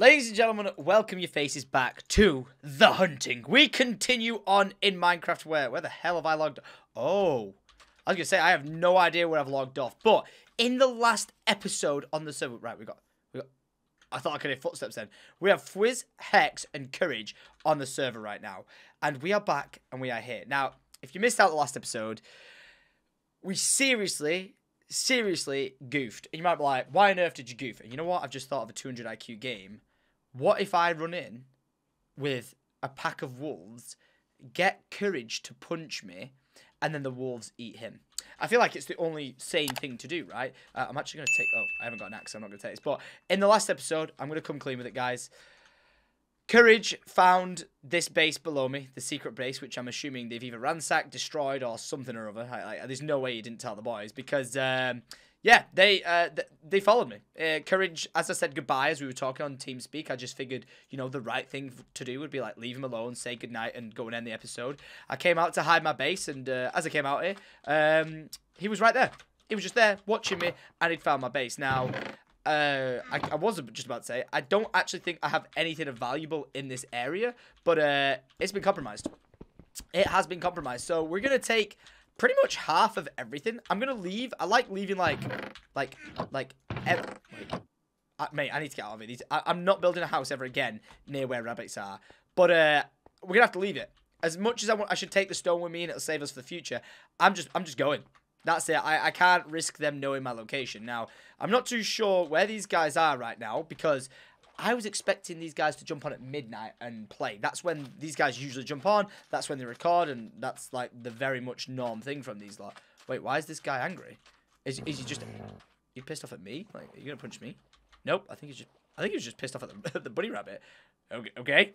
Ladies and gentlemen, welcome your faces back to The Hunting. We continue on in Minecraft where? Where the hell have I logged? Oh, I was going to say, I have no idea where I've logged off. But in the last episode on the server, right, we got, we got, I thought I could hear footsteps then. We have Fwiz, Hecz, and Courage on the server right now. And we are back and we are here. Now, if you missed out the last episode, we seriously seriously goofed. And you might be like, why on earth did you goof? And you know what? I've just thought of a 200 IQ game. What if I run in with a pack of wolves, get courage to punch me, and then the wolves eat him? I feel like it's the only sane thing to do, right? Uh, I'm actually going to take... Oh, I haven't got an axe, so I'm not going to take this. But in the last episode, I'm going to come clean with it, guys. Courage found this base below me, the secret base, which I'm assuming they've either ransacked, destroyed, or something or other. There's no way he didn't tell the boys because, um, yeah, they uh, th they followed me. Uh, Courage, as I said goodbye as we were talking on TeamSpeak, I just figured, you know, the right thing to do would be like leave him alone, say goodnight, and go and end the episode. I came out to hide my base, and uh, as I came out here, um, he was right there. He was just there watching me, and he'd found my base. Now, uh, I, I was just about to say, I don't actually think I have anything of valuable in this area, but uh, it's been compromised. It has been compromised. So we're going to take pretty much half of everything. I'm to leave. I like leaving like, like, like, uh, mate, I need to get out of it. These, I, am not building a house ever again near where rabbits are. But uh, we're to have to leave it. As much as I want, I should take the stone with me and it'll save us for the future. I'm just, I'm just going. That's it. I, I can't risk them knowing my location. Now, I'm not too sure where these guys are right now because I was expecting these guys to jump on at midnight and play. That's when these guys usually jump on. That's when they record, and that's like the very much norm thing from these lot. Wait, why is this guy angry? Is, is he just... You pissed off at me? Like, are you gonna punch me? Nope, I think he's just... I think he was just pissed off at the, the bunny rabbit. Okay, okay.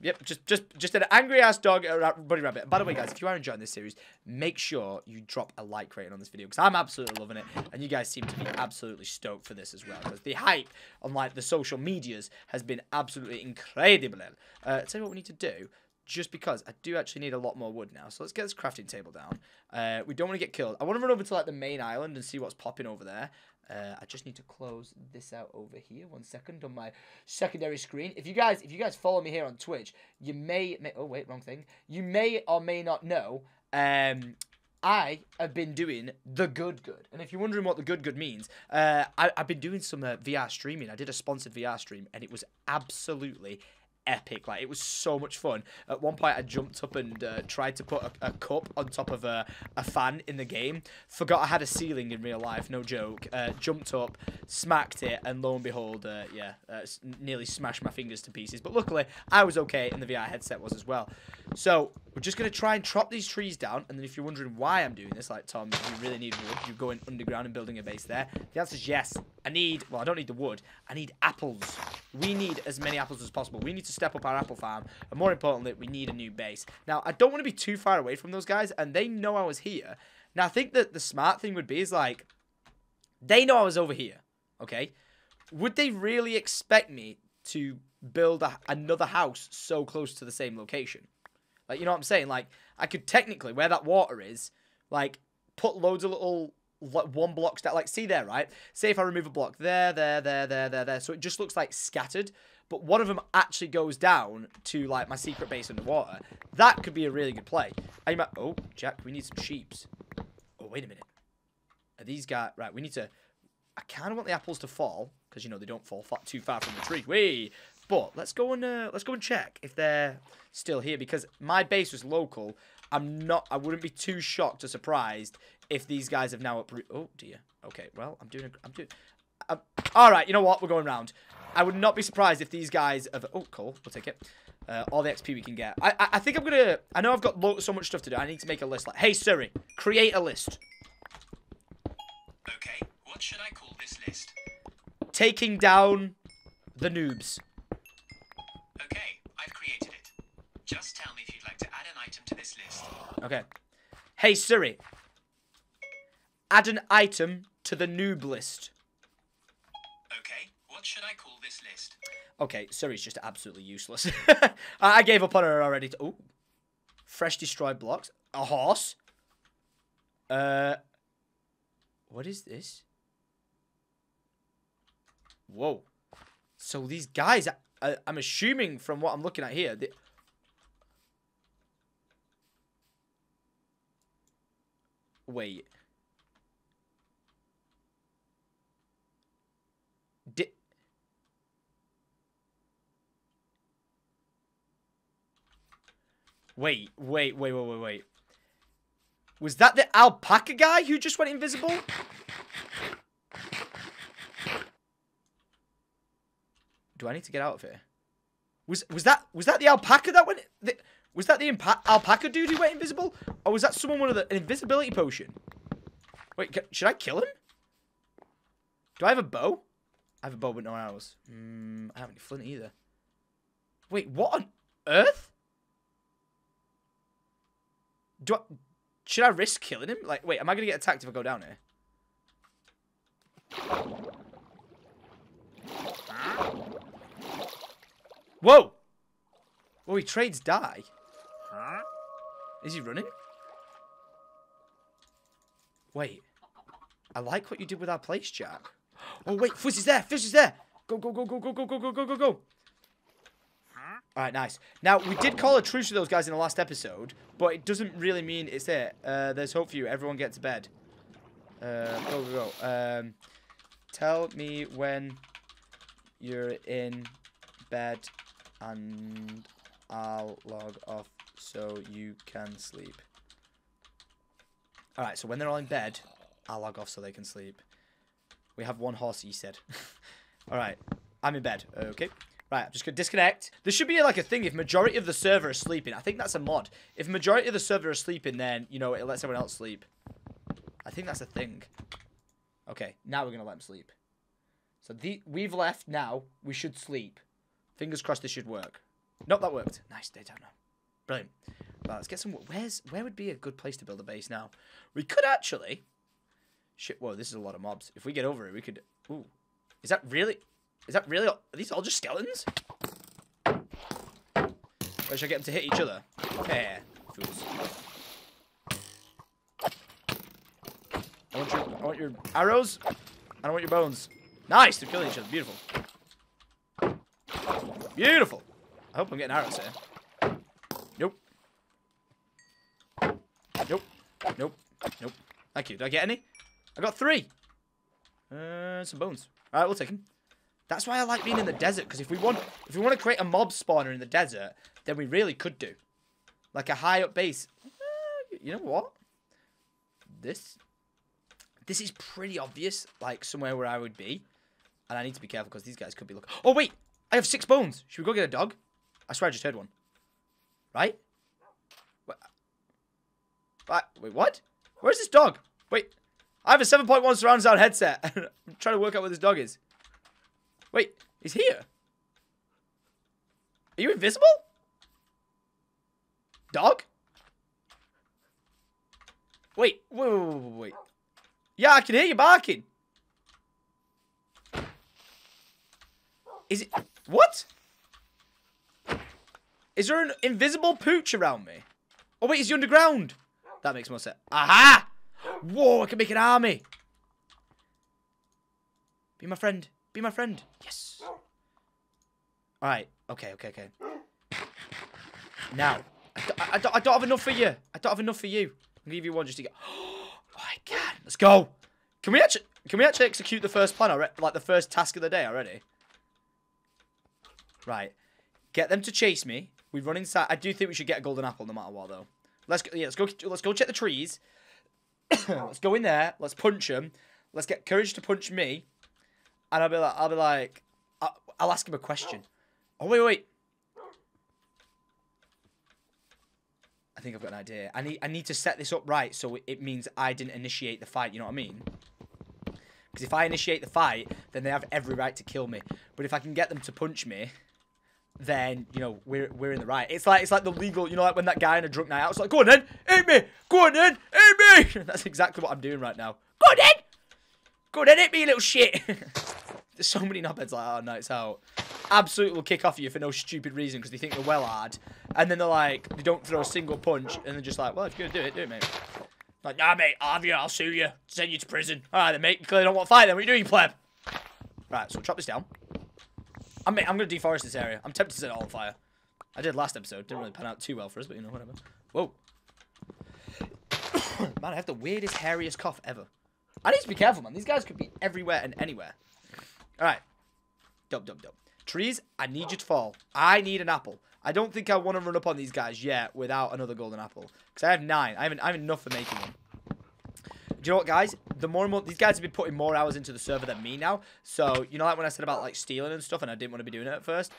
Yep, just just just an angry ass dog, uh, bunny rabbit. By the way, guys, if you are enjoying this series, make sure you drop a like rating on this video because I'm absolutely loving it, and you guys seem to be absolutely stoked for this as well. Because the hype on like the social medias has been absolutely incredible. Uh, tell you what we need to do. Just because I do actually need a lot more wood now, so let's get this crafting table down. Uh, we don't want to get killed. I want to run over to like the main island and see what's popping over there. Uh, I just need to close this out over here. One second on my secondary screen. If you guys, if you guys follow me here on Twitch, you may, may oh wait, wrong thing. You may or may not know. Um, I have been doing the good good, and if you're wondering what the good good means, uh, I, have been doing some uh, VR streaming. I did a sponsored VR stream, and it was absolutely epic. Like it was so much fun. At one point, I jumped up and uh, tried to put a, a, cup on top of a, a fan in the game. Forgot I had a ceiling in real life. No joke. Uh, jumped up, smacked it, and lo and behold, uh, yeah, uh, nearly smashed my fingers to pieces. But luckily, I was okay, and the VR headset was as well. So we're just gonna try and chop these trees down. And then if you're wondering why I'm doing this, like Tom, you really need wood. You're going underground and building a base there. The answer is yes. I need. Well, I don't need the wood. I need apples. We need as many apples as possible. We need to step up our apple farm. And more importantly, we need a new base. Now, I don't want to be too far away from those guys, and they know I was here. Now, I think that the smart thing would be is like, they know I was over here, okay? Would they really expect me to build a, another house so close to the same location? Like, you know what I'm saying? Like, I could technically, where that water is, like, put loads of little one block step. Like, see there, right? Say if I remove a block there, there, there, there, there, there. So it just looks like scattered but one of them actually goes down to, like, my secret base underwater. That could be a really good play. I'm might, oh, Jack, we need some sheeps. Oh, wait a minute. Are these guys... Right, we need to... I kind of want the apples to fall, because, you know, they don't fall far, too far from the tree. Wait, but let's go and uh, let's go and check if they're still here, because my base was local. I'm not... I wouldn't be too shocked or surprised if these guys have now uprooted... Oh, dear. Okay, well, I'm doing... A, I'm doing... I'm, all right, you know what? We're going round. I would not be surprised if these guys have... Oh, cool. We'll take it. Uh, all the XP we can get. I, I, I think I'm going to... I know I've got so much stuff to do. I need to make a list. Like, hey, Siri, create a list. Okay, what should I call this list? Taking down the noobs. Okay, I've created it. Just tell me if you'd like to add an item to this list. Okay. Hey, Siri. Add an item to the noob list. What should I call this list? Okay, Siri's just absolutely useless. I gave up on her already. Oh, fresh destroyed blocks. A horse. Uh, what is this? Whoa. So these guys, I, I'm assuming from what I'm looking at here, they, wait. Did Wait, wait, wait, wait, wait, wait. Was that the alpaca guy who just went invisible? Do I need to get out of here? Was was that was that the alpaca that went? The, was that the alpaca dude who went invisible, or was that someone with an invisibility potion? Wait, should I kill him? Do I have a bow? I have a bow but no arrows. Mm, I have any flint either. Wait, what on earth? Do I, should I risk killing him? Like, wait, am I gonna get attacked if I go down here? Whoa! Oh, he trades die. Is he running? Wait. I like what you did with our place, Jack. Oh, wait. Fwiz is there. Fwiz is there. Go, go, go, go, go, go, go, go, go, go, go. All right, nice. Now, we did call a truce to those guys in the last episode, but it doesn't really mean it's there. Uh, there's hope for you. Everyone get to bed. Uh, go, go, go. Um, tell me when you're in bed and I'll log off so you can sleep. Alright, so when they're all in bed, I'll log off so they can sleep. We have one horse, he said. Alright, I'm in bed. Okay. Right, I'm just going to disconnect. There should be like a thing if majority of the server is sleeping. I think that's a mod. If majority of the server is sleeping, then, you know, it lets everyone else sleep. I think that's a thing. Okay, now we're going to let them sleep. So the we've left now. We should sleep. Fingers crossed this should work. Nope, that worked. Nice, they don't know. Brilliant. Right, let's get some... Where's Where would be a good place to build a base now? We could actually... Shit, whoa, this is a lot of mobs. If we get over it, we could... Ooh. Is that really... Is that really... Are these all just skeletons? Or should I get them to hit each other? Yeah, fools. I want your, I want your arrows. I don't want your bones. Nice, they're killing each other. Beautiful. Beautiful. I hope I'm getting arrows here. Nope. Nope. Nope. Nope. Thank you. Did I get any? I got three. Uh, some bones. All right, we'll take them. That's why I like being in the desert, because if we want if we want to create a mob spawner in the desert, then we really could do. Like a high up base. Uh, you know what? This this is pretty obvious, like somewhere where I would be. And I need to be careful because these guys could be looking. Oh, wait! I have six bones. Should we go get a dog? I swear I just heard one. Right? What? Wait, what? Where's this dog? Wait. I have a 7.1 surround sound headset. I'm trying to work out where this dog is. Wait, he's here. Are you invisible? Dog? Wait, wait, wait, wait, wait. Yeah, I can hear you barking. Is it... What? Is there an invisible pooch around me? Oh, wait, is he underground? That makes more sense. Aha! Whoa, I can make an army. Be my friend. Be my friend. Yes. Alright. Okay, okay, okay. Now. I don't, I, don't, I don't have enough for you. I don't have enough for you. I'll give you one just to get... Oh, I can. Let's go. Can we actually... Can we actually execute the first plan already? Like the first task of the day already? Right. Get them to chase me. We run inside. I do think we should get a golden apple no matter what, though. Let's go. Yeah, let's go. Let's go check the trees. let's go in there. Let's punch them. Let's get courage to punch me. And I'll be like, I'll be like, I'll, ask him a question. Oh wait, wait. I think I've got an idea. I need, I need to set this up right so it means I didn't initiate the fight. You know what I mean? Because if I initiate the fight, then they have every right to kill me. But if I can get them to punch me, then you know we're we're in the right. It's like it's like the legal, you know, like when that guy in a drunk night out was like, "Go on then, hit me, go on then, hit me." That's exactly what I'm doing right now. Go on then, go on then, hit me, little shit. There's so many knobheads like, "Oh, nights out." Absolutely will kick off you for no stupid reason because they think they're well hard, and then they're like, they don't throw a single punch, and they're just like, "Well, if you're gonna do it, do it, mate." Like, nah, mate, I'll have you, I'll sue you, send you to prison. All right, then, mate, you clearly don't want to fight then. What are you doing, pleb? Right, so chop this down. I mean, I'm gonna deforest this area. I'm tempted to set it all on fire. I did last episode. Didn't really pan out too well for us, but you know, whatever. Whoa. man, I have the weirdest, hairiest cough ever. I need to be careful, man. These guys could be everywhere and anywhere. All right. Dope, dope, dope. Trees, I need you to fall. I need an apple. I don't think I want to run up on these guys yet without another golden apple. Because I have nine. I have, I have enough for making one. Do you know what, guys? The more and more... These guys have been putting more hours into the server than me now. So, you know like when I said about, like, stealing and stuff and I didn't want to be doing it at first?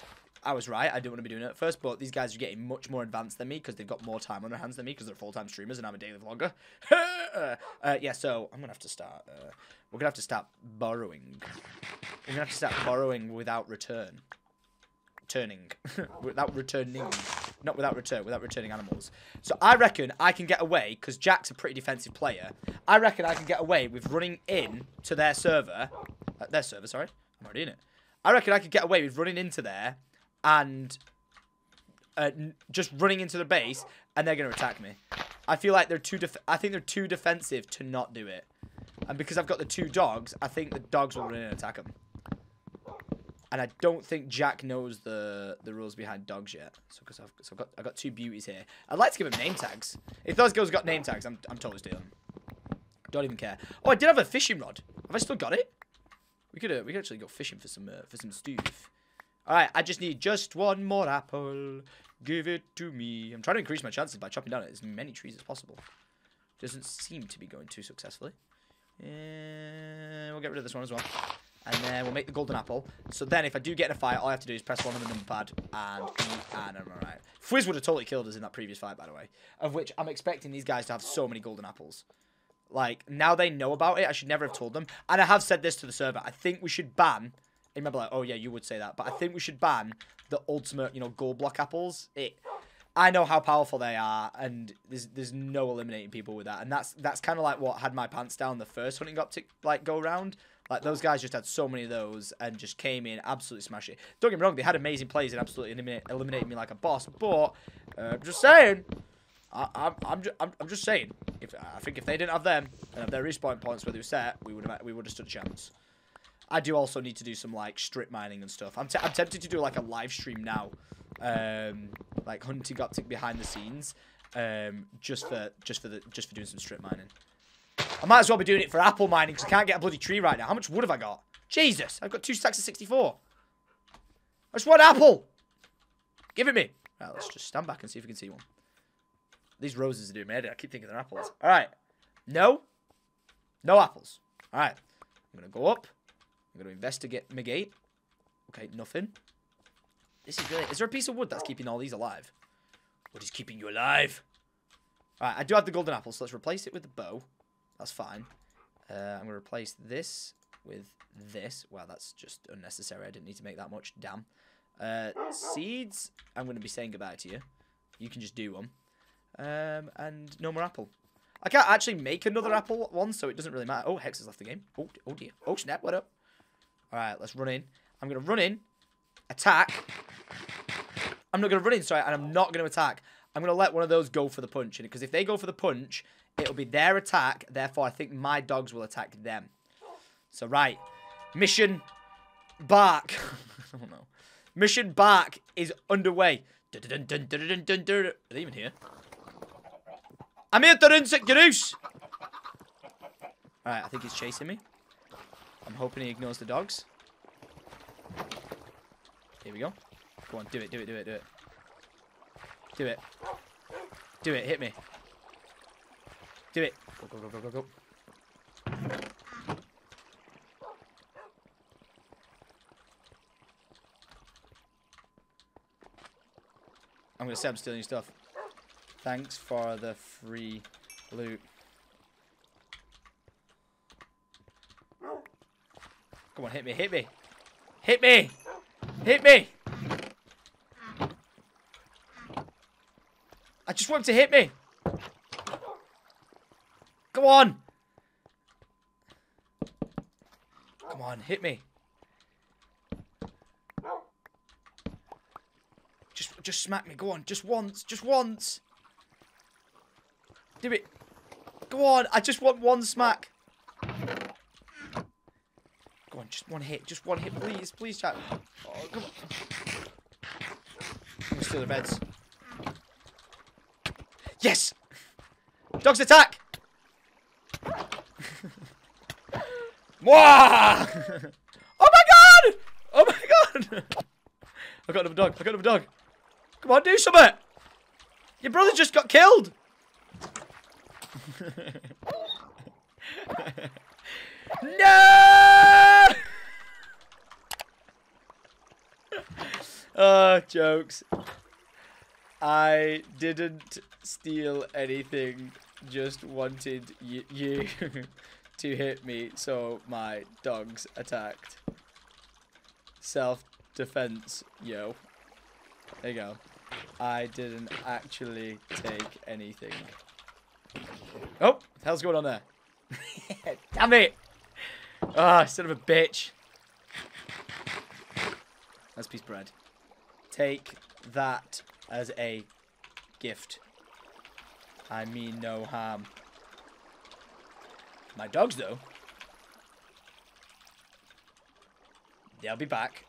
I was right. I didn't want to be doing it at first. But these guys are getting much more advanced than me because they've got more time on their hands than me because they're full-time streamers and I'm a daily vlogger. uh, yeah, so I'm going to have to start... Uh, we're going to have to start borrowing. We're going to have to start borrowing without return. Turning. without returning. Not without return, without returning animals. So I reckon I can get away, because Jack's a pretty defensive player. I reckon I can get away with running in to their server. Uh, their server, sorry. I'm already in it. I reckon I could get away with running into there and uh, just running into the base, and they're going to attack me. I feel like they're too. I think they're too defensive to not do it. And because I've got the two dogs, I think the dogs will run in and attack them. And I don't think Jack knows the the rules behind dogs yet. So because I've, so I've got I've got two beauties here. I'd like to give them name tags. If those girls got name tags, I'm I'm totally stealing. Don't even care. Oh, I did have a fishing rod. Have I still got it? We could uh, we could actually go fishing for some uh, for some stuff. All right, I just need just one more apple. Give it to me. I'm trying to increase my chances by chopping down as many trees as possible. Doesn't seem to be going too successfully. And we'll get rid of this one as well. And then we'll make the golden apple. So then if I do get in a fight, all I have to do is press one on the number pad and and I'm alright. Fwiz would have totally killed us in that previous fight, by the way. Of which I'm expecting these guys to have so many golden apples. Like, now they know about it. I should never have told them. And I have said this to the server. I think we should ban... Remember, like, oh, yeah, you would say that. But I think we should ban the ultimate, you know, gold block apples. It... I know how powerful they are, and there's there's no eliminating people with that, and that's that's kind of like what had my pants down the first hunting optic like go round. Like, those guys just had so many of those and just came in, absolutely smashed it. Don't get me wrong, they had amazing plays and absolutely eliminate, eliminated me like a boss, but uh, I'm just saying. I, I'm, I'm, I'm, I'm just saying. If I think if they didn't have them and have their respawn points where they were set, we would have we would have stood a chance. I do also need to do some like strip mining and stuff. I'm, I'm tempted to do like a live stream now, um, like hunting optic behind the scenes, um, just for just for the just for doing some strip mining. I might as well be doing it for apple mining because I can't get a bloody tree right now. How much wood have I got? Jesus, I've got two stacks of 64. I just want apple. Give it me. Right, let's just stand back and see if we can see one. These roses are doing me. I keep thinking they're apples. All right. No. No apples. All right. I'm going to go up. I'm going to investigate. Okay, nothing. This is really... Is there a piece of wood that's keeping all these alive? What is keeping you alive? All right, I do have the golden apple, so let's replace it with the bow. That's fine. Uh, I'm going to replace this with this. Wow, that's just unnecessary. I didn't need to make that much. Damn. Uh, seeds, I'm going to be saying goodbye to you. You can just do them. Um, and no more apple. I can't actually make another apple one, so it doesn't really matter. Oh, Hecz has left the game. Oh, oh dear. Oh, snap, what up? Alright, let's run in. I'm going to run in, attack. I'm not going to run in, sorry, and I'm not going to attack. I'm going to let one of those go for the punch. Because if they go for the punch, it'll be their attack. Therefore, I think my dogs will attack them. So, right. Mission Bark. I don't know. Mission Bark is underway. Are they even here? I'm here to insect goose. Alright, I think he's chasing me. I'm hoping he ignores the dogs. Here we go. Go on, do it, do it, do it, do it. Do it. Do it, hit me. Do it. Go, go, go, go, go, go. I'm gonna say I'm stealing your stuff. Thanks for the free loot. Come on, hit me, hit me. Hit me! Hit me! I just want him to hit me. Come on. Come on, hit me. Just just smack me. Go on, just once, just once. Do it. Go on, I just want one smack. Go on, just one hit. Just one hit, please. Please, chat. Oh, come on. I'm steal the beds. Yes! Dogs attack! Mwah! oh my god! Oh my god! I got another dog. I got another dog. Come on, do something! Your brother just got killed! no! Oh, jokes. I didn't steal anything, just wanted you to hit me, so my dogs attacked. Self-defense, yo. There you go. I didn't actually take anything. Oh, the hell's going on there? Damn it! Ah, son of a bitch. That's piece of bread. Take that as a gift. I mean no harm. My dogs, though. They'll be back.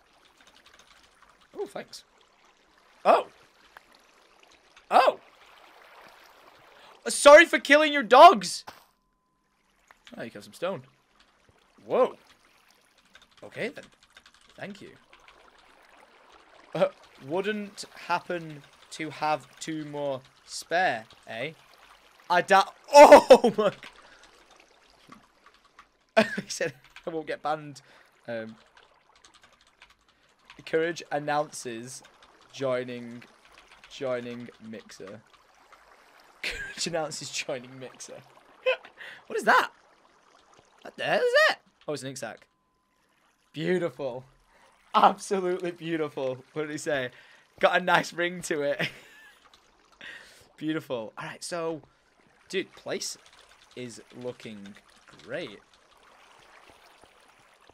Oh, thanks. Oh! Oh! Sorry for killing your dogs! Oh, you got some stone. Whoa. Okay, then. Thank you. Uh, wouldn't happen to have two more spare, eh? I doubt. Oh my! he said I won't get banned. Um, Courage announces joining, joining Mixer. Courage announces joining Mixer. what is that? What the hell is that? Oh, it's an ink. Beautiful. Absolutely beautiful. What did he say? Got a nice ring to it. beautiful. Alright, so, dude, place is looking great.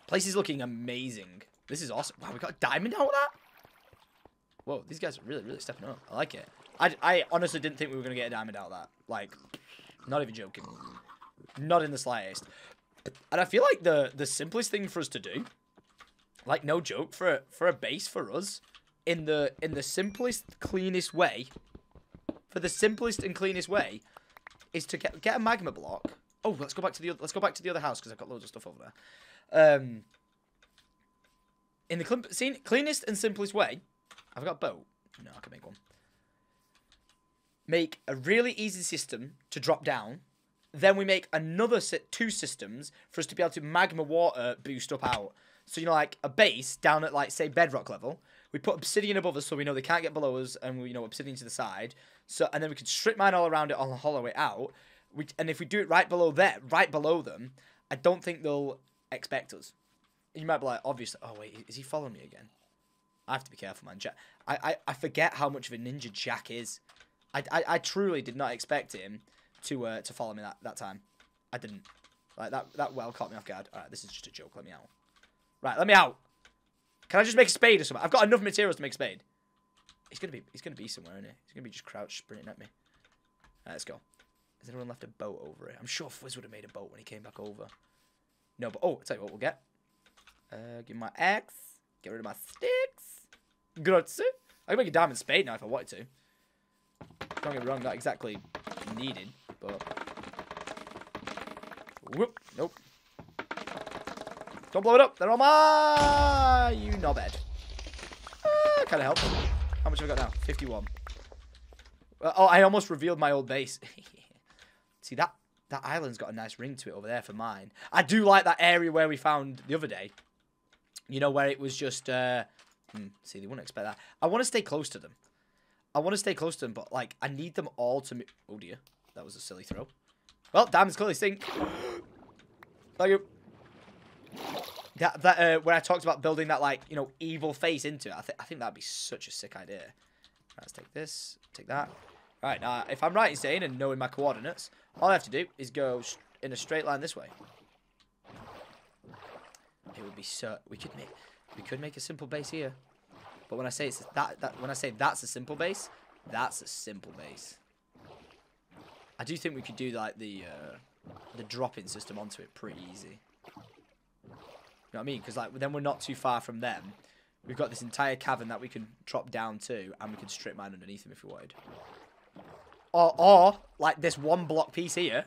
Place is looking amazing. This is awesome. Wow, we got a diamond out of that? Whoa, these guys are really, really stepping up. I like it. I, I honestly didn't think we were going to get a diamond out of that. Like, not even joking. Not in the slightest. And I feel like the, the simplest thing for us to do, like no joke, for a, for a base for us, in the in the simplest, cleanest way, for the simplest and cleanest way, is to get get a magma block. Oh, let's go back to the let's go back to the other house because I've got loads of stuff over there. Um, in the clean, seen, cleanest and simplest way, I've got a boat. No, I can make one. Make a really easy system to drop down. Then we make another set two systems for us to be able to magma water boost up out. So you know, like a base down at like say bedrock level. We put obsidian above us so we know they can't get below us, and we you know obsidian to the side. So and then we can strip mine all around it on the hollow way out. We and if we do it right below there, right below them, I don't think they'll expect us. You might be like, obviously. Oh wait, is he following me again? I have to be careful, man. Jack, I, I, I forget how much of a ninja Jack is. I, I, I truly did not expect him to uh, to follow me that, that time. I didn't. Like that that well caught me off guard. Alright, this is just a joke. Let me out. Right, let me out. Can I just make a spade or something? I've got enough materials to make a spade. He's gonna be he's gonna be somewhere, isn't he? He's gonna be just crouched sprinting at me. Alright, let's go. Has anyone left a boat over it? I'm sure Fwiz would have made a boat when he came back over. No, but oh, I'll tell you what we'll get. Uh, give my axe. Get rid of my sticks. Grazie. I can make a diamond spade now if I wanted to. Don't get me wrong, not exactly needed, but... Whoop, nope. Don't blow it up, they're all my... You not bad. Uh, kind of helps. How much have I got now? 51. Uh, oh, I almost revealed my old base. See, that, that island's got a nice ring to it over there for mine. I do like that area where we found the other day. You know, where it was just... Uh, hmm, see, they wouldn't expect that. I want to stay close to them. I want to stay close to them, but, like, I need them all to... Oh, dear. That was a silly throw. Well, diamonds clearly stink. Thank you. That, that, uh, when I talked about building that, like, you know, evil face into it, I, th I think that'd be such a sick idea. Let's take this, take that. All right, now, if I'm right in saying and knowing my coordinates, all I have to do is go in a straight line this way. It would be so... We could make... We could make a simple base here. But when I say it's that, that when I say that's a simple base, that's a simple base. I do think we could do like the uh, the dropping system onto it pretty easy. You know what I mean? Because like then we're not too far from them. We've got this entire cavern that we can drop down to, and we can strip mine underneath them if we wanted. Or, or like this one block piece here.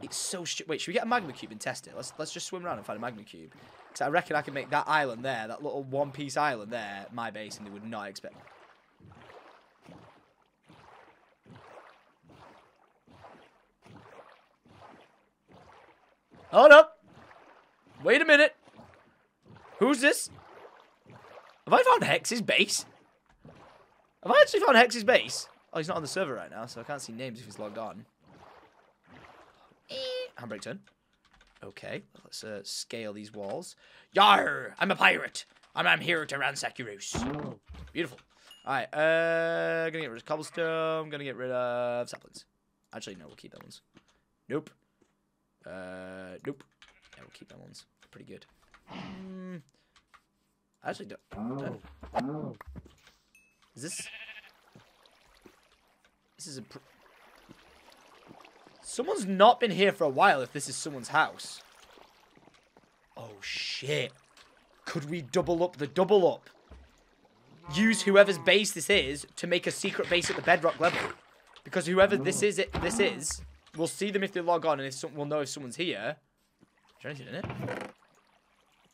It's so Wait, should we get a magma cube and test it? Let's let's just swim around and find a magma cube. Because I reckon I can make that island there, that little one piece island there, my base, and they would not expect. Oh, Hold up. Wait a minute. Who's this? Have I found Hecz's base? Have I actually found Hecz's base? Oh, he's not on the server right now, so I can't see names if he's logged on. Handbrake turn. Okay, let's uh, scale these walls. Yar! I'm a pirate, and I'm here to ransack your house. Beautiful. All right, uh, gonna get rid of cobblestone. Gonna get rid of saplings. Actually, no, we'll keep that ones. Nope. Uh, nope. Yeah, we'll keep that ones. Pretty good. Mm, I actually don't. uh, is this? This is a. Someone's not been here for a while. If this is someone's house. Oh shit! Could we double up the double up? Use whoever's base this is to make a secret base at the bedrock level, because whoever this is, it this is, we'll see them if they log on, and if some, we'll know if someone's here. Anything in it?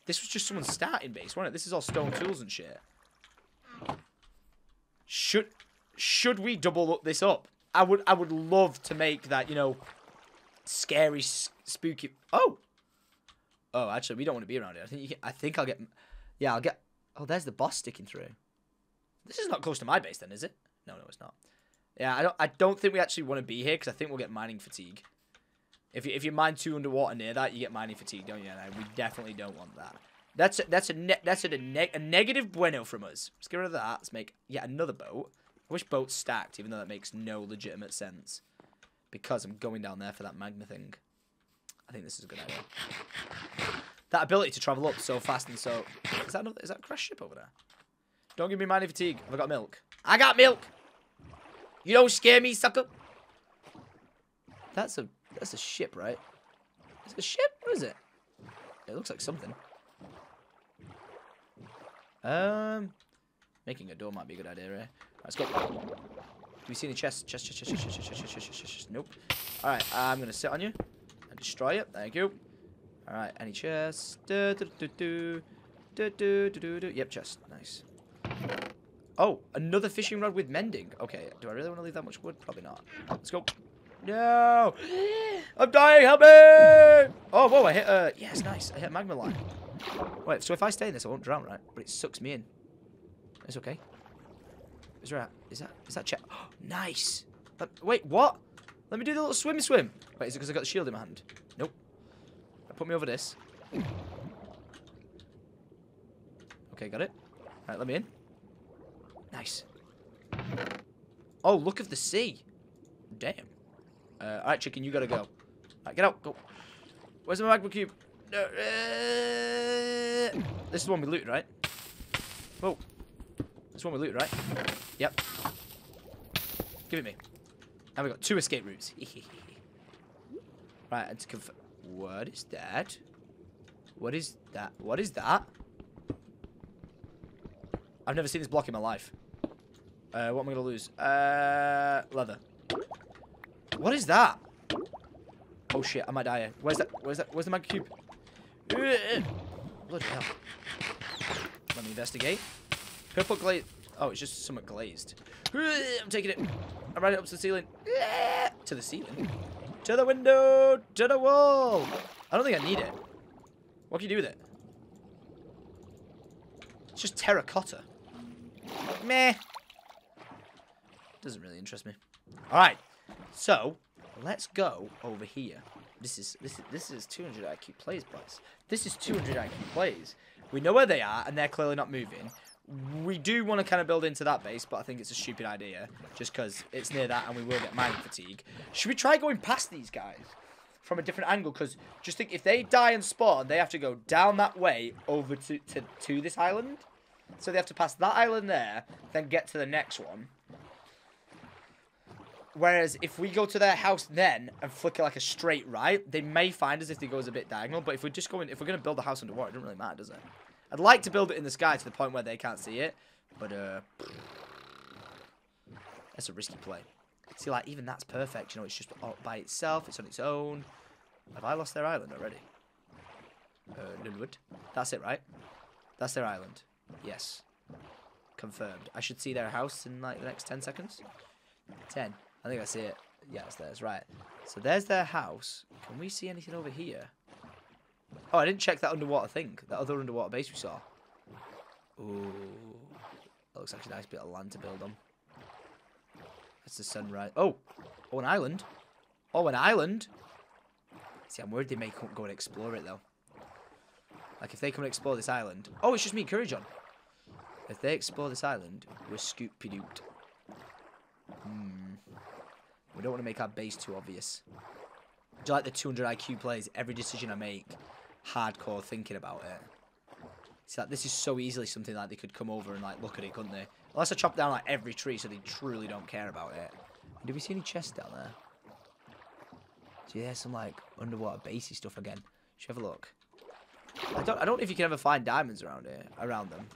This was just someone's starting base, wasn't it? This is all stone tools and shit. Should should we double up this up? I would I would love to make that, you know, scary, spooky. Oh, oh, actually, we don't want to be around it. I think you can, I think I'll get. Yeah, I'll get. Oh, there's the boss sticking through. This is not close to my base, then, is it? No, no, it's not. Yeah, I don't. I don't think we actually want to be here because I think we'll get mining fatigue. If you, if you mine two underwater near that, you get mining fatigue, don't you? And we definitely don't want that. That's a, that's a ne- that's a, ne- a negative bueno from us. Let's get rid of that. Let's make yet another boat. I wish boats stacked, even though that makes no legitimate sense. Because I'm going down there for that magma thing. I think this is a good idea. That ability to travel up so fast and so... Is that, another, is that a crash ship over there? Don't give me mining fatigue. Have I got milk? I got milk! You don't scare me, sucker! That's a that's a ship, right? Is it a ship? What is it? It looks like something. Um, making a door might be a good idea, right? Let's go. Do we see any chests? Chest, chest, chest, chest, chest, chest, chest, chest, chest, chest. Nope. All right, I'm gonna sit on you and destroy it. Thank you. All right, any chests? Do, do, do, do, do, do, do, do, do. Yep, chest. Nice. Oh, another fishing rod with mending. Okay, do I really want to leave that much wood? Probably not. Let's go. No! I'm dying, help me! Oh, whoa, I hit, uh, yes, nice. I hit magma line. Wait, so if I stay in this, I won't drown, right? But it sucks me in. It's okay. Is that, is that, is that check? Oh, nice! Wait, what? Let me do the little swim swim. Wait, is it because I got the shield in my hand? Nope. Put me over this. Okay, got it. Alright, let me in. Nice. Oh, look at the sea. Damn. Uh, alright, chicken, you gotta go. Get out. Go. Where's my magma cube? No, uh, this is the one we looted, right? Whoa. This one we looted, right? Yep. Give it me. Now we've got two escape routes. right, and to confirm. What is that? What is that? What is that? I've never seen this block in my life. Uh, what am I gonna lose? Uh, leather. What is that? Oh shit, I might die here. Where's that? Where's that? Where's the mag cube? Bloody hell. Let me investigate. Purple glaze. Oh, it's just somewhat glazed. I'm taking it. I'm running up to the ceiling. To the ceiling? To the window! To the wall! I don't think I need it. What can you do with it? It's just terracotta. Meh. Doesn't really interest me. Alright. So, let's go over here. This is this is this is 200 IQ plays place. This is 200 IQ plays. We know where they are, and they're clearly not moving. We do want to kind of build into that base, but I think it's a stupid idea, just because it's near that, and we will get mining fatigue. Should we try going past these guys from a different angle? Because just think, if they die and spawn, they have to go down that way over to to, to this island. So they have to pass that island there, then get to the next one. Whereas if we go to their house then and flick it like a straight right, they may find us if it goes a bit diagonal. But if we're just going, if we're gonna build the house underwater, it doesn't really matter, does it? I'd like to build it in the sky to the point where they can't see it, but uh, that's a risky play. See, like even that's perfect. You know, it's just by itself. It's on its own. Have I lost their island already? Uh, Linwood. That's it, right? That's their island. Yes. Confirmed. I should see their house in like the next 10 seconds. 10. I think I see it. Yeah, it's theirs. Right. So there's their house. Can we see anything over here? Oh, I didn't check that underwater thing. That other underwater base we saw. Ooh. That looks like a nice bit of land to build on. That's the sunrise. Oh! Oh, an island. Oh, an island. See, I'm worried they may go and explore it, though. Like, if they come and explore this island... Oh, it's just me Courage on. If they explore this island, we're scoopy dooped. Hmm. We don't want to make our base too obvious. Do you like the 200 IQ plays? Every decision I make, hardcore thinking about it. See, like, this is so easily something like they could come over and like look at it, couldn't they? Unless I chop down like every tree so they truly don't care about it. Do we see any chests down there? See, there's some like underwater basey stuff again. Should have a look. I don't. I don't know if you can ever find diamonds around here, around them.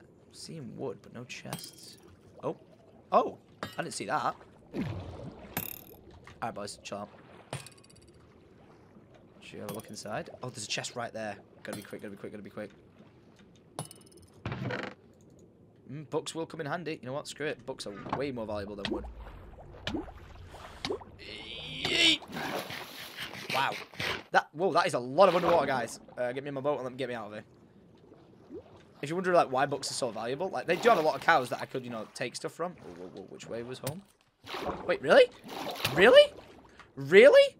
I'm seeing wood, but no chests. Oh, oh! I didn't see that. Alright, boys, chill. Should we have a look inside? Oh, there's a chest right there. Gotta be quick, gotta be quick, gotta be quick. Mm, books will come in handy. You know what? Screw it. Books are way more valuable than wood. Wow. That whoa, that is a lot of underwater, guys. Uh, get me in my boat and let me get me out of here. If you're wondering like why books are so valuable, like they do have a lot of cows that I could, you know, take stuff from. Which way was home? Wait, really? Really? Really?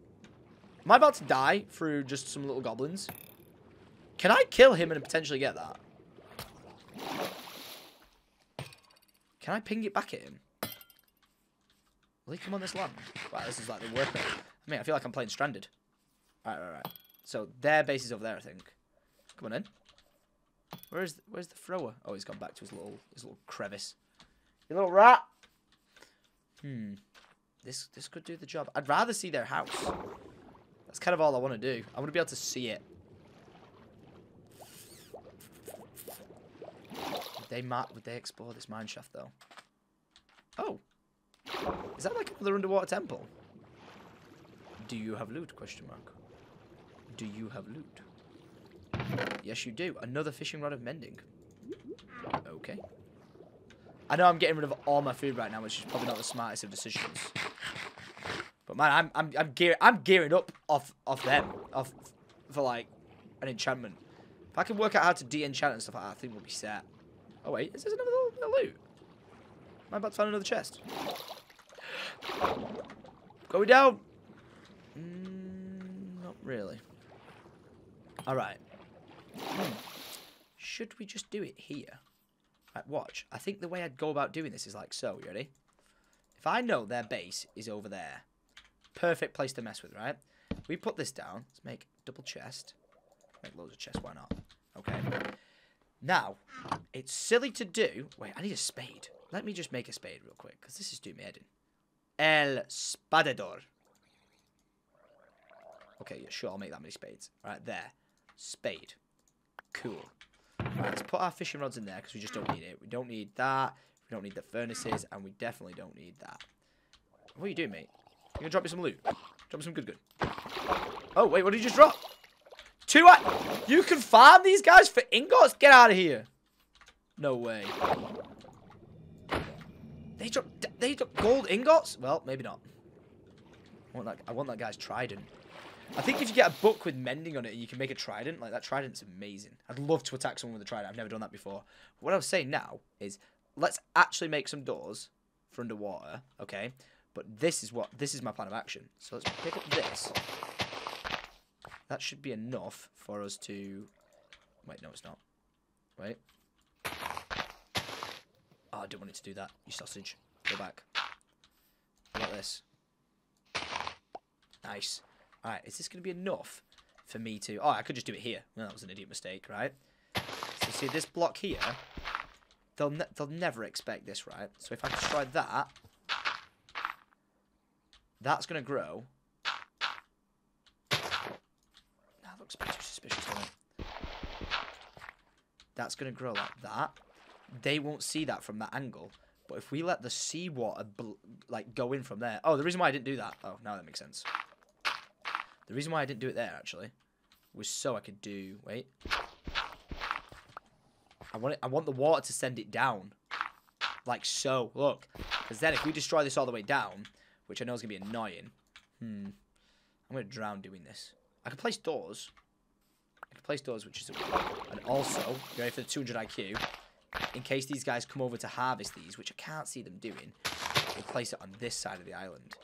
Am I about to die through just some little goblins? Can I kill him and potentially get that? Can I ping it back at him? Will he come on this land? Wow, this is like the worst. I mean, I feel like I'm playing Stranded. Alright, right, right. So their base is over there, I think. Come on in. Where's where's the thrower? Oh, he's gone back to his little his little crevice. You little rat. Hmm. This this could do the job. I'd rather see their house. That's kind of all I want to do. I want to be able to see it. Would they mark? Would they explore this mine shaft though? Oh, is that like another underwater temple? Do you have loot? Question mark. Do you have loot? Yes, you do. Another fishing rod of mending. Okay. I know I'm getting rid of all my food right now, which is probably not the smartest of decisions. But man, I'm I'm I'm gear I'm gearing up off off them off for like an enchantment. If I can work out how to de-enchant and stuff like that, I think we'll be set. Oh wait, is there another little, little loot? Am I about to find another chest? Going down. Mm, not really. All right. Should we just do it here? Right, watch. I think the way I'd go about doing this is like so. You ready? If I know their base is over there, perfect place to mess with, right? We put this down. Let's make double chest. Make loads of chests. Why not? Okay. Now, it's silly to do. Wait, I need a spade. Let me just make a spade real quick, because this is doing me head. El Spadador. Okay, yeah, sure, I'll make that many spades. Right there. Spade. Cool. Right, let's put our fishing rods in there because we just don't need it. We don't need that. We don't need the furnaces, and we definitely don't need that. What are you doing, mate? You gonna drop me some loot? Drop me some good good. Oh, wait, what did you just drop? Two You can farm these guys for ingots? Get out of here. No way. They drop they drop gold ingots? Well, maybe not. I want that I want that guy's trident. I think if you get a book with mending on it, and you can make a trident. Like, that trident's amazing. I'd love to attack someone with a trident. I've never done that before. What I was saying now is, let's actually make some doors for underwater, okay? But this is what, this is my plan of action. So let's pick up this. That should be enough for us to, wait, no, it's not. Wait. Oh, I don't want it to do that, you sausage. Go back. How about this? Nice. Alright, is this going to be enough for me to... Oh, I could just do it here. Well, that was an idiot mistake, right? So see this block here? they'll ne they'll never expect this, right? So if I destroy that, that's gonna grow. That looks a bit too suspicious. doesn't it? That's gonna grow like that. They won't see that from that angle. But if we let the seawater like go in from there, oh, the reason why I didn't do that. Oh, now that makes sense. The reason why I didn't do it there actually was so I could do. Wait. I want it, I want the water to send it down, like so. Look, because then if we destroy this all the way down, which I know is gonna be annoying. Hmm. I'm gonna drown doing this. I can place doors. I can place doors, which is and also you ready for the 200 IQ. In case these guys come over to harvest these, which I can't see them doing, we'll place it on this side of the island.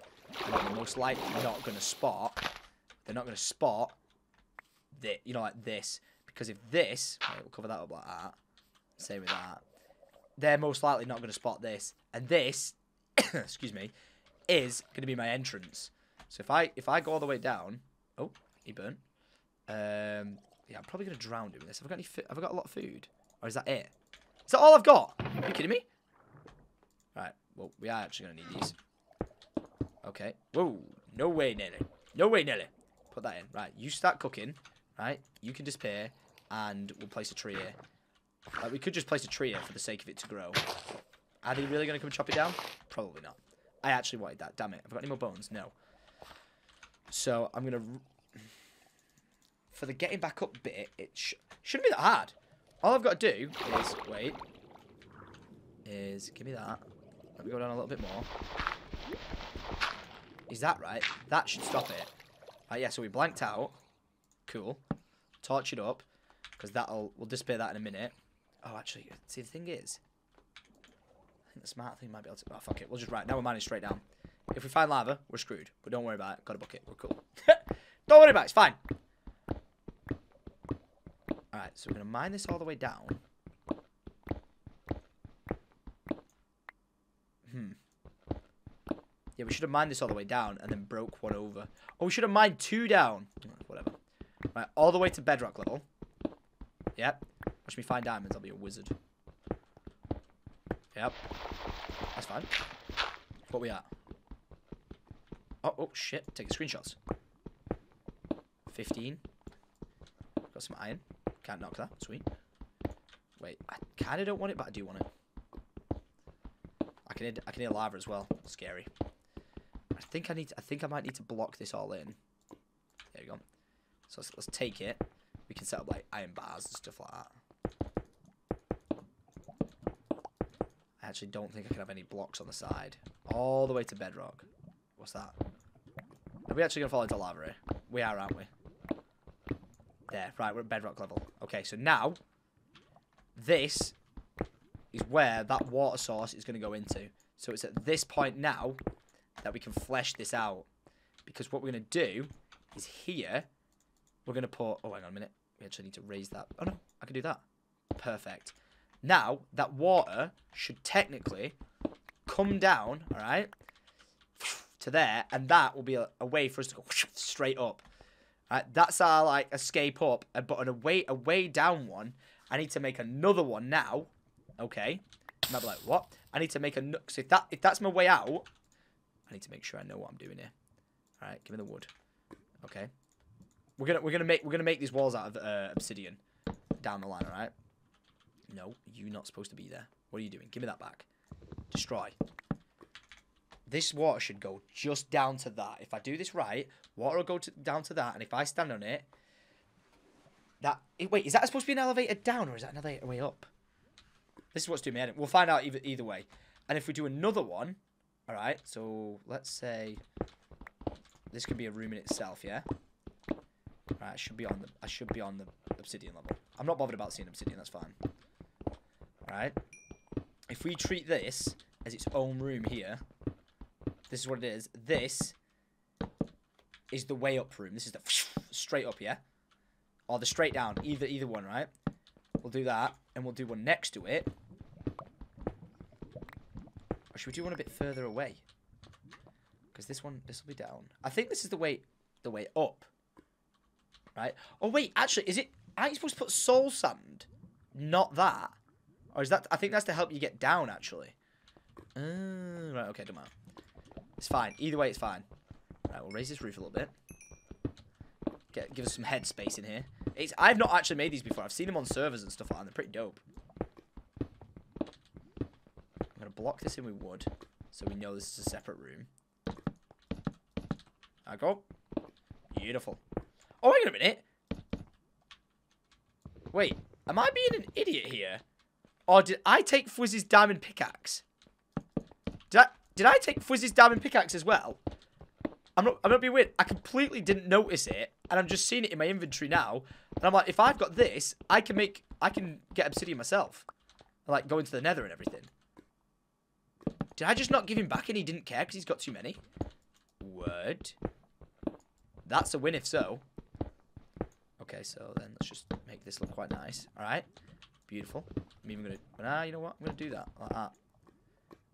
And they're most likely not going to spot. They're not going to spot that you know like this because if this, right, we'll cover that up like that. Same with that. They're most likely not going to spot this, and this, excuse me, is going to be my entrance. So if I if I go all the way down, oh, he burnt. Um, yeah, I'm probably going to drown doing this. Have I got any? Have I got a lot of food, or is that it? Is that all I've got? Are you kidding me? Right. Well, we are actually going to need these. Okay. Whoa. No way, Nelly. No way, Nelly. Put that in. Right. You start cooking. Right. You can disappear. And we'll place a tree here. Like, we could just place a tree here for the sake of it to grow. Are they really going to come and chop it down? Probably not. I actually wanted that. Damn it. Have I got any more bones? No. So, I'm going to... For the getting back up bit, it sh shouldn't be that hard. All I've got to do is... Wait. Is... Give me that. Let me go down a little bit more. Is that right? That should stop it. Right, yeah, so we blanked out. Cool. Torch it up. Because that'll... We'll disappear that in a minute. Oh, actually, see, the thing is... I think the smart thing might be able to... Oh, fuck it. We'll just... Right, now we're mining straight down. If we find lava, we're screwed. But don't worry about it. Got a bucket. We're cool. don't worry about it. It's fine. Alright, so we're going to mine this all the way down. Hmm. Yeah, we should have mined this all the way down and then broke one over. Oh, we should have mined two down. Whatever. Right, all the way to bedrock level. Yep. Watch me find diamonds. I'll be a wizard. Yep. That's fine. What we at? Oh, oh, shit. Take the screenshots. 15. Got some iron. Can't knock that. Sweet. Wait, I kind of don't want it, but I do want it. I can, I can hear lava as well. Scary. I think I need. To, I think I might need to block this all in. There you go. So let's, let's take it. We can set up like iron bars and stuff like that. I actually don't think I can have any blocks on the side. All the way to bedrock. What's that? Are we actually gonna fall into lava here? We are, aren't we? There, right, we're at bedrock level. Okay, so now, this is where that water source is going to go into. So it's at this point now that we can flesh this out. Because what we're going to do is here, we're going to put... Oh, hang on a minute. We actually need to raise that. Oh, no, I can do that. Perfect. Now, that water should technically come down, all right, to there, and that will be a, a way for us to go straight up. That's our like escape up, uh, but on a way a way down one, I need to make another one now. Okay, I might be like, what? I need to make a so if that if that's my way out, I need to make sure I know what I'm doing here. All right, give me the wood. Okay, we're gonna we're gonna make we're gonna make these walls out of uh, obsidian down the line. All right. No, you're not supposed to be there. What are you doing? Give me that back. Destroy. This water should go just down to that. If I do this right, water will go to, down to that, and if I stand on it, that wait, is that supposed to be an elevator down or is that an elevator way up? This is what's doing me. We'll find out either either way. And if we do another one, all right. So let's say this could be a room in itself, yeah. All right, I should be on the I should be on the obsidian level. I'm not bothered about seeing obsidian. That's fine. All right. If we treat this as its own room here, this is what it is. This is the way up room. This is the straight up, yeah? Or the straight down. Either either one, right? We'll do that. And we'll do one next to it. Or should we do one a bit further away? Because this one, this will be down. I think this is the way, the way up. Right? Oh, wait. Actually, is it... Aren't you supposed to put soul sand? Not that. Or is that... I think that's to help you get down, actually. Uh, right, okay, don't matter. It's fine. Either way, it's fine. Right, we'll raise this roof a little bit. Get, give us some head space in here. It's, I've not actually made these before. I've seen them on servers and stuff like that. And they're pretty dope. I'm going to block this in with wood. So we know this is a separate room. I go. Beautiful. Oh, wait a minute. Wait, am I being an idiot here? Or did I take Fwiz's diamond pickaxe? Did I, did I take Fwiz's diamond pickaxe as well? I'm not, I'm not being weird. I completely didn't notice it, and I'm just seeing it in my inventory now. And I'm like, if I've got this, I can make, I can get obsidian myself. Like, go into the nether and everything. Did I just not give him back and he didn't care because he's got too many? Word. That's a win if so. Okay, so then let's just make this look quite nice. All right. Beautiful. I'm even going to... Ah, you know what? I'm going to do that like that.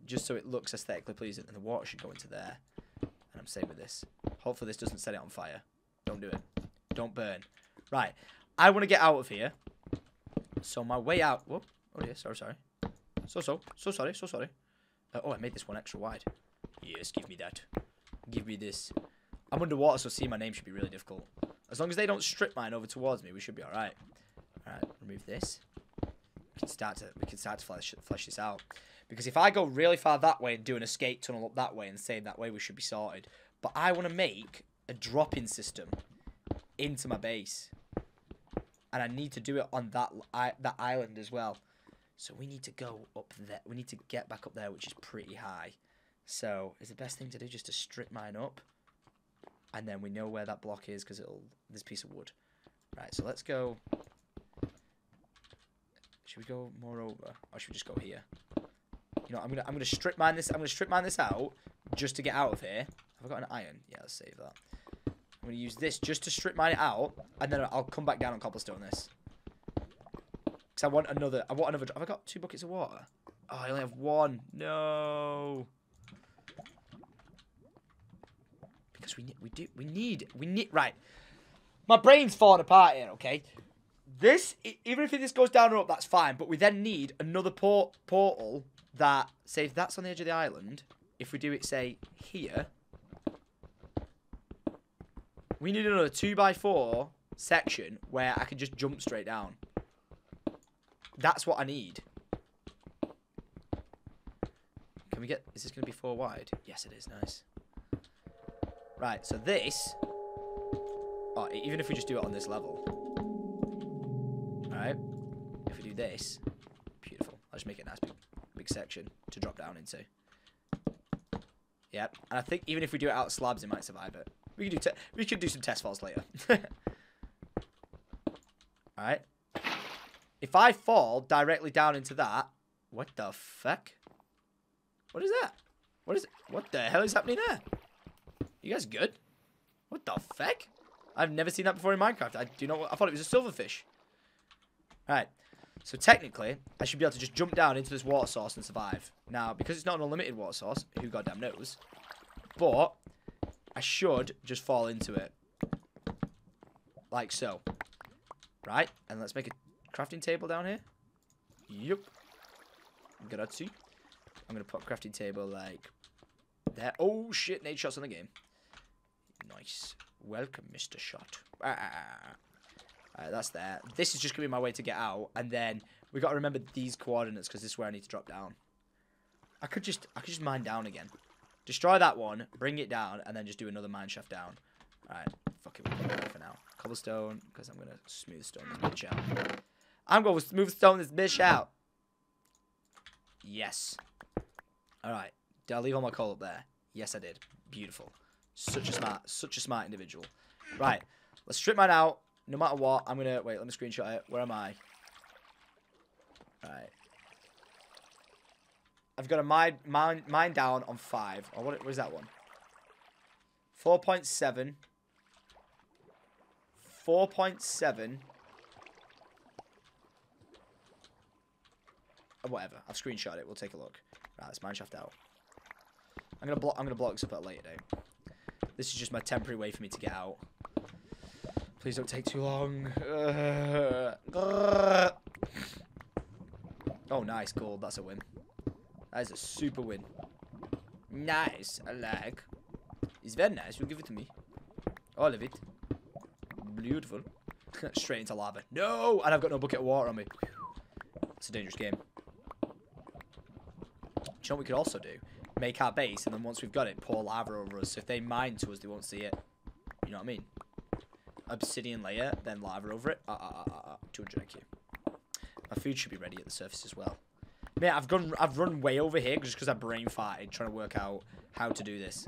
Just so it looks aesthetically pleasing. And the water should go into there. And I'm safe with this. Hopefully this doesn't set it on fire. Don't do it. Don't burn. Right. I want to get out of here. So my way out... Whoop. Oh, dear. Sorry, sorry. So, so. So sorry. So sorry. Uh, oh, I made this one extra wide. Yes, give me that. Give me this. I'm underwater, so seeing my name should be really difficult. As long as they don't strip mine over towards me, we should be alright. Alright, remove this. We can start to we can start to flesh, flesh this out. Because if I go really far that way and do an escape tunnel up that way and save that way, we should be sorted. But I want to make a drop-in system into my base. And I need to do it on that that island as well. So we need to go up there. We need to get back up there, which is pretty high. So is the best thing to do just to strip mine up. And then we know where that block is because it'll this piece of wood. Right, so let's go. Should we go more over? Or should we just go here? You know, I'm gonna I'm gonna strip mine this I'm gonna strip mine this out just to get out of here. Have I got an iron? Yeah, let's save that. I'm gonna use this just to strip mine it out, and then I'll come back down on cobblestone this. Cause I want another. I want another. Have I got two buckets of water? Oh, I only have one. No. Because we need. We do. We need. We need. Right. My brain's falling apart here. Okay. This, even if this goes down or up, that's fine. But we then need another port portal that, say, if that's on the edge of the island, if we do it, say, here, we need another 2x4 section where I can just jump straight down. That's what I need. Can we get... Is this going to be four wide? Yes, it is. Nice. Right, so this... Oh, even if we just do it on this level. Alright. If we do this... Beautiful. I'll just make it a nice big, big section to drop down into. Yep. And I think even if we do it out slabs, it might survive it. We could do we could do some test falls later. Alright. If I fall directly down into that, what the fuck? What is that? What is it? What the hell is happening there? You guys good? What the fuck? I've never seen that before in Minecraft. I do not. I thought it was a silverfish. Alright. So technically, I should be able to just jump down into this water source and survive. Now, because it's not an unlimited water source, who goddamn knows? But I should just fall into it. Like so. Right? And let's make a crafting table down here. Yup. Grazie. I'm going to put crafting table like there. Oh, shit. Nadeshot's on the game. Nice. Welcome, Mr. Shot. Ah, ah, ah, ah. Alright, that's there. This is just going to be my way to get out. And then we got to remember these coordinates because this is where I need to drop down. I could just I could just mine down again. Destroy that one, bring it down, and then just do another mine shaft down. Alright, fuck it, we'll for now. Cobblestone, because I'm going to smooth stone this bitch out. I'm going to smooth stone this bitch out. Yes. Alright, did I leave all my coal up there? Yes, I did. Beautiful. Such a smart, such a smart individual. Right, let's strip mine out. No matter what, I'm going to... Wait, let me screenshot it. Where am I? Right. I've got a mine, mine, mine down on 5. Or what was that one? 4.7. 4.7. Whatever. I've screenshot it. We'll take a look. Right, let's mine shaft out. I'm gonna block. I'm gonna block this up at later date. This is just my temporary way for me to get out. Please don't take too long. Oh, nice. Gold. That's a win. That is a super win. Nice. I like. It's very nice. You give it to me. All of it. Beautiful. Straight into lava. No! And I've got no bucket of water on me. It's a dangerous game. Know what we could also do? Make our base, and then once we've got it, pour lava over us. So if they mine to us, they won't see it. You know what I mean? Obsidian layer, then lava over it. Ah, ah, ah, ah, ah. 200 IQ. My food should be ready at the surface as well. Mate, I've gone, I've run way over here just because I brain farted trying to work out how to do this.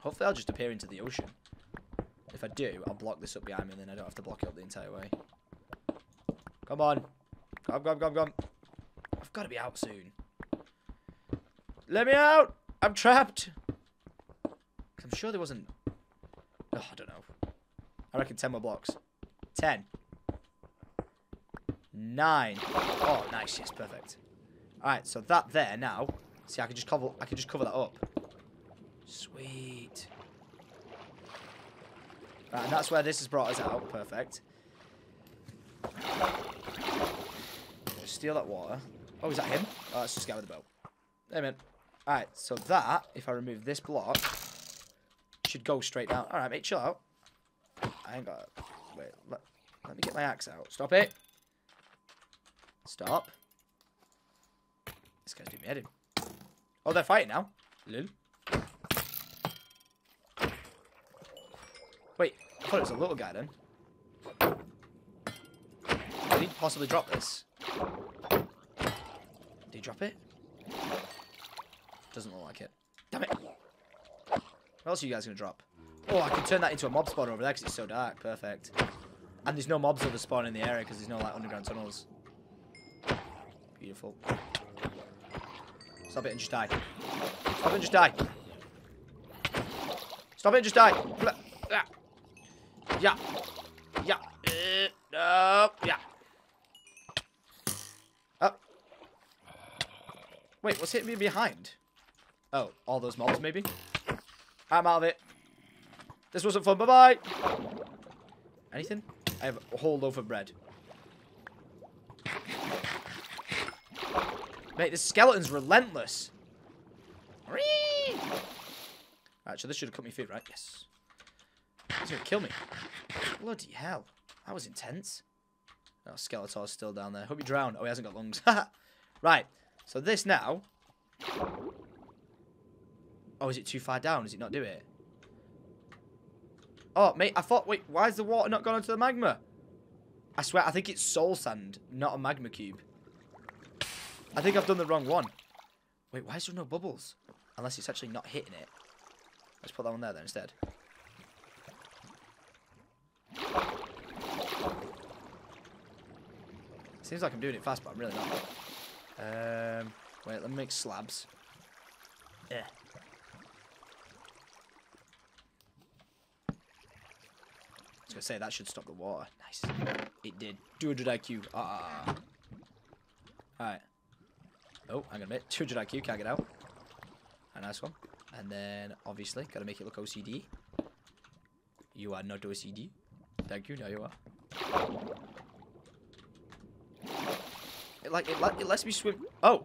Hopefully, I'll just appear into the ocean. If I do, I'll block this up behind me, and then I don't have to block it up the entire way. Come on. Come, come, come, come. I've got to be out soon. Let me out! I'm trapped! I'm sure there wasn't... Oh, I don't know. I reckon 10 more blocks. 10. 9. Oh, nice. Yes, perfect. Alright, so that there now. See, I can just cover I can just cover that up. Sweet. Right, and that's where this has brought us out. Perfect. Steal that water. Oh, is that him? Oh, that's just guy with the boat. Hey, man. Alright, so that, if I remove this block, should go straight down. Alright, mate, chill out. I ain't got... Wait, let, let me get my axe out. Stop it. Stop. This guy's doing me head in. Oh, they're fighting now. Lil. Wait, I thought it was a little guy then. Did he possibly drop this? Did he drop it? Doesn't look like it. Damn it! What else are you guys going to drop? Oh, I can turn that into a mob spawner over there because it's so dark. Perfect. And there's no mobs that spawn in the area because there's no like underground tunnels. Beautiful. Stop it and just die. Stop it and just die. Stop it and just die. Yeah. Yeah. Uh, no. Yeah. Up. Wait, what's hitting me behind? Oh, all those mobs maybe? I'm out of it. This wasn't fun. Bye-bye. Anything? I have a whole loaf of bread. Mate, this skeleton's relentless. Actually, this should have cut me food, right? Yes. He's gonna kill me. Bloody hell. That was intense. Oh, Skeletor's still down there. Hope you drown. Oh, he hasn't got lungs. right. So this now. Oh, is it too far down? Does it not do it? Oh, mate, I thought... Wait, why is the water not gone into the magma? I swear, I think it's soul sand, not a magma cube. I think I've done the wrong one. Wait, why is there no bubbles? Unless it's actually not hitting it. Let's put that one there then instead. Seems like I'm doing it fast, but I'm really not. Um, wait, let me make slabs. Yeah. To say, that should stop the water. Nice. It did. 200 IQ. Ah. Alright. Oh, hang on a minute. 200 IQ, can't get out. A nice one. And then, obviously, gotta make it look OCD. You are not OCD. Thank you, now you are. It, like, it, it lets me swim. Oh!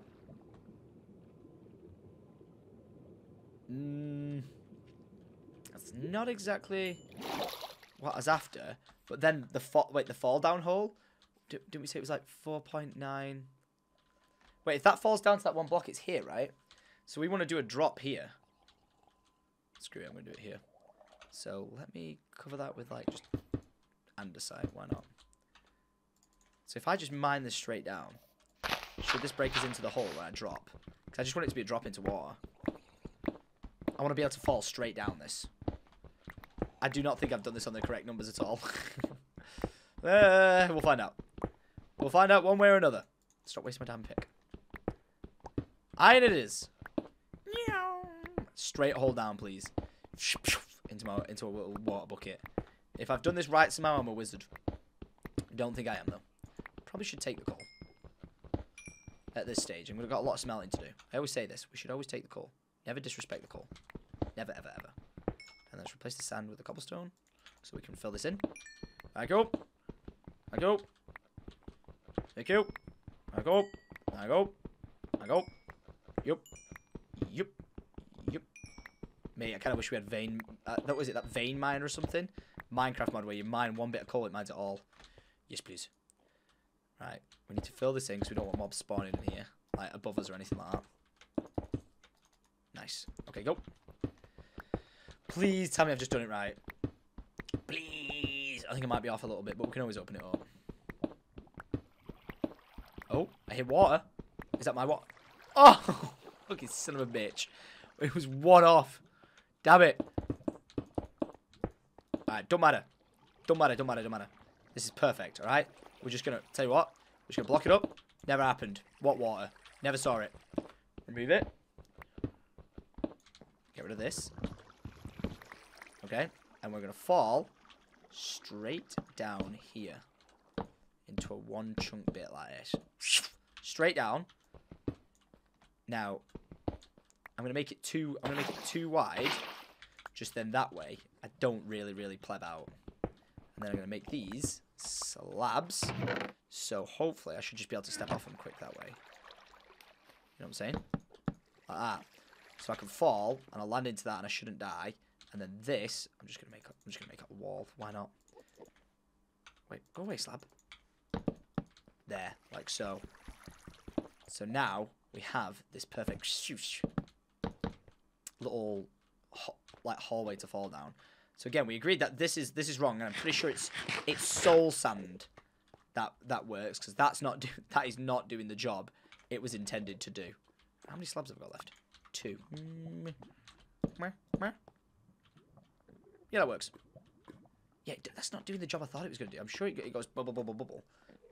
Mm, that's not exactly what I was after. But then the fall, wait, the fall down hole? Didn't we say it was like 4.9? Wait, if that falls down to that one block, it's here, right? So we want to do a drop here. Screw it, I'm going to do it here. So let me cover that with like just andesite, why not? So if I just mine this straight down, should this break us into the hole when I drop? Because I just want it to be a drop into water. I want to be able to fall straight down this. I do not think I've done this on the correct numbers at all. uh, we'll find out. We'll find out one way or another. Stop wasting my damn pick. Iron it is. Straight hold down, please. Into my into a little water bucket. If I've done this right somehow, I'm a wizard. Don't think I am though. Probably should take the call. At this stage, and we've got a lot of smelting to do. I always say this: we should always take the call. Never disrespect the call. Never, ever, ever. And let's replace the sand with the cobblestone, so we can fill this in. I go. I go. Thank you. I go. I go. I go. Yup. Yup. Yup. Mate, I kind of wish we had vein. Uh, that was it. That vein mine or something. Minecraft mod where you mine one bit of coal, it mines it all. Yes, please. Right. We need to fill this in because we don't want mobs spawning in here, like above us or anything like that. Nice. Okay, go. Please tell me I've just done it right. Please. I think I might be off a little bit, but we can always open it up. Oh, I hear water. Is that my what? Oh, you son of a bitch. It was one off. Damn it. Alright, don't matter. Don't matter, don't matter, don't matter. This is perfect, alright? We're just gonna, tell you what, we're just gonna block it up. Never happened. What water? Never saw it. Remove it. Get rid of this. Okay, and we're gonna fall straight down here into a one chunk bit like this. Straight down. Now, I'm gonna make it too. I'm gonna make it too wide. Just then that way, I don't really, really pleb out. And then I'm gonna make these slabs. So hopefully, I should just be able to step off them quick that way. You know what I'm saying? Like that. So I can fall and I'll land into that and I shouldn't die. And then this, I'm just gonna make. up, I'm just gonna make up a wall. Why not? Wait, go away, slab. There, like so. So now we have this perfect shoosh, little like hallway to fall down. So again, we agreed that this is this is wrong, and I'm pretty sure it's it's soul sand that that works because that's not do that is not doing the job it was intended to do. How many slabs have I got left? Two. Mm. Meh. Yeah, that works. Yeah, that's not doing the job I thought it was going to do. I'm sure it, go- it goes bubble, bubble, bubble.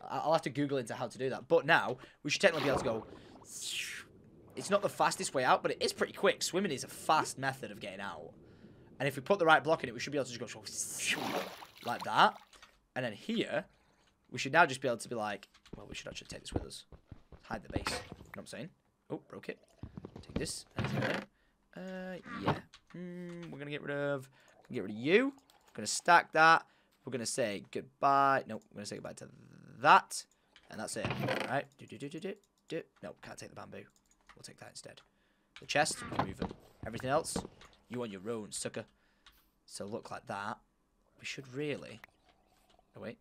I'll have to Google into how to do that. But now, we should technically be able to go... It's not the fastest way out, but it is pretty quick. Swimming is a fast method of getting out. And if we put the right block in it, we should be able to just go like that. And then here, we should now just be able to be like... Well, we should actually take this with us. Hide the base. You know what I'm saying? Oh, broke it. Take this. Uh, yeah. Hmm, we're going to get rid of... Get rid of you. I'm going to stack that. We're going to say goodbye. No, we're going to say goodbye to that. And that's it. All right. Do, do, do, do, do, do. No, can't take the bamboo. We'll take that instead. The chest, move it. Everything else, you on your own, sucker. So look like that. We should really... Oh, wait.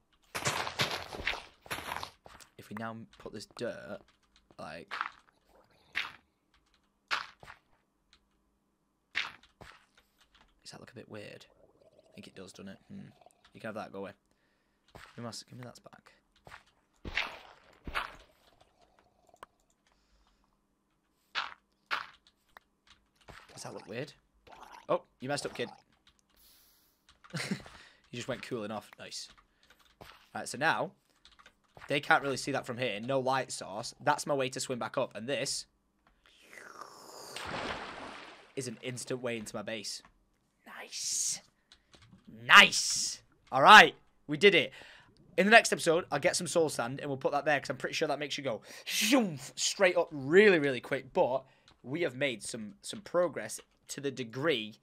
If we now put this dirt, like... Does that look a bit weird? I think it does, doesn't it? Hmm. You can have that, go away. Give me, give me that back. Does that look weird? Oh, you messed up, kid. you just went cooling off. Nice. Alright, so now, they can't really see that from here. No light source. That's my way to swim back up. And this is an instant way into my base. Nice. Nice. All right. We did it. In the next episode, I'll get some soul sand and we'll put that there because I'm pretty sure that makes you go straight up really, really quick. But we have made some some progress to the degree,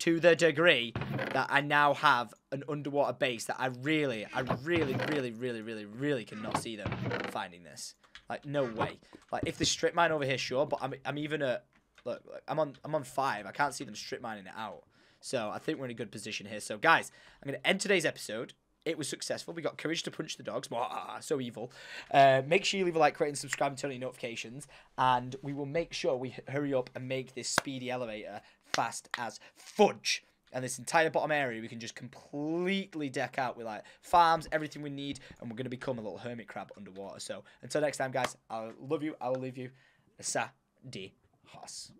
to the degree that I now have an underwater base that I really, I really, really, really, really, really cannot see them finding this. Like no way. Like if they strip mine over here, sure, but I'm I'm even look, look I'm on I'm on five. I can't see them strip mining it out. So I think we're in a good position here. So guys, I'm gonna end today's episode. It was successful. We got courage to punch the dogs. Mwah, so evil. Uh, make sure you leave a like, rate, and subscribe and turn on your notifications. And we will make sure we hurry up and make this speedy elevator fast as fudge. And this entire bottom area we can just completely deck out with like farms, everything we need, and we're gonna become a little hermit crab underwater. So until next time, guys, I love you. I will leave you. Sa di Haas.